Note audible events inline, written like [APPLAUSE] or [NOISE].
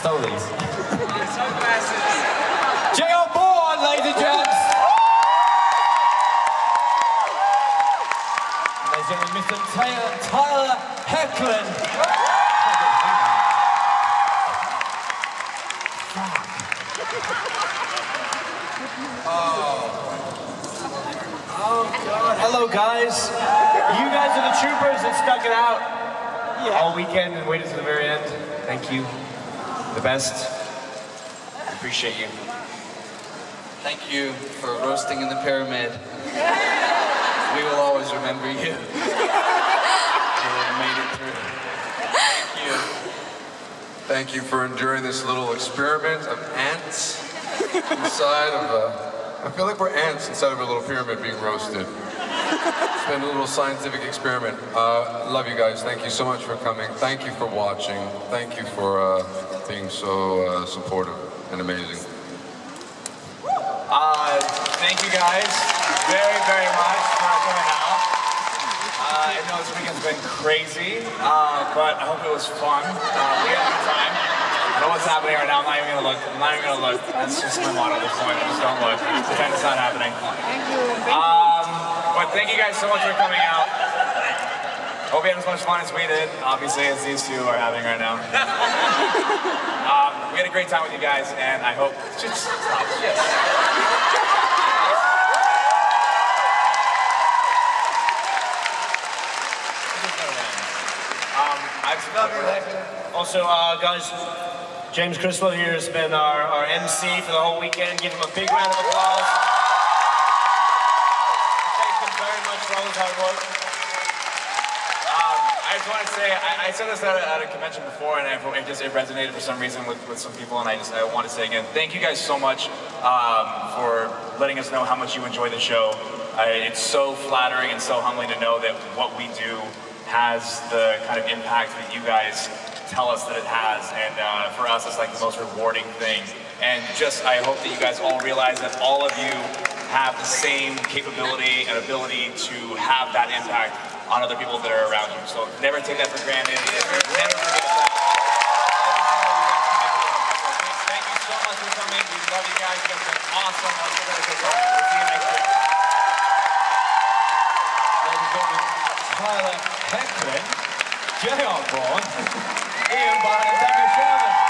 stole these. Sunglasses. [LAUGHS] J.R. Bourne, ladies and gents. Ladies and gentlemen, Mr. Taylor, Tyler Hoechlin. Oh. Oh, Hello, guys. You guys are the troopers that stuck it out all weekend and waited to the very end. Thank you. The best. Appreciate you. Thank you for roasting in the pyramid. We will always remember you. [LAUGHS] You made it through. Thank you. Thank you for enduring this little experiment of ants inside of a. I feel like we're ants inside of a little pyramid being roasted. It's been a little scientific experiment. Uh, love you guys. Thank you so much for coming. Thank you for watching. Thank you for uh, being so uh, supportive and amazing. Uh, thank you guys very, very much for coming out. Uh, I know this weekend's been crazy, uh, but I hope it was fun. Uh, we had a good time. I know what's happening right now. I'm not even gonna look. I'm not even gonna look. That's just my motto at this point. Just don't look. Pretend it's not happening. Um, but thank you guys so much for coming out. Hope you had as much fun as we did. Obviously, as these two are having right now. [LAUGHS] um, we had a great time with you guys, and I hope just stop. Yes. Um, I've also, uh, guys, James Crislow here has been our, our MC for the whole weekend. Give him a big round of applause. Um, I just want to say, I, I said this at a, at a convention before, and it, it just it resonated for some reason with, with some people, and I just I want to say again, thank you guys so much um, for letting us know how much you enjoy the show. I, it's so flattering and so humbling to know that what we do has the kind of impact that you guys tell us that it has, and uh, for us, it's like the most rewarding thing. And just, I hope that you guys all realize that all of you have the same capability and ability to have that impact on other people that are around you. So never take that for granted. Never. Thank you so much for coming. We love you guys. You awesome. We'll see you next week. Tyler Hoechlin, J.R. Bourne, Ian and Becca Sherman.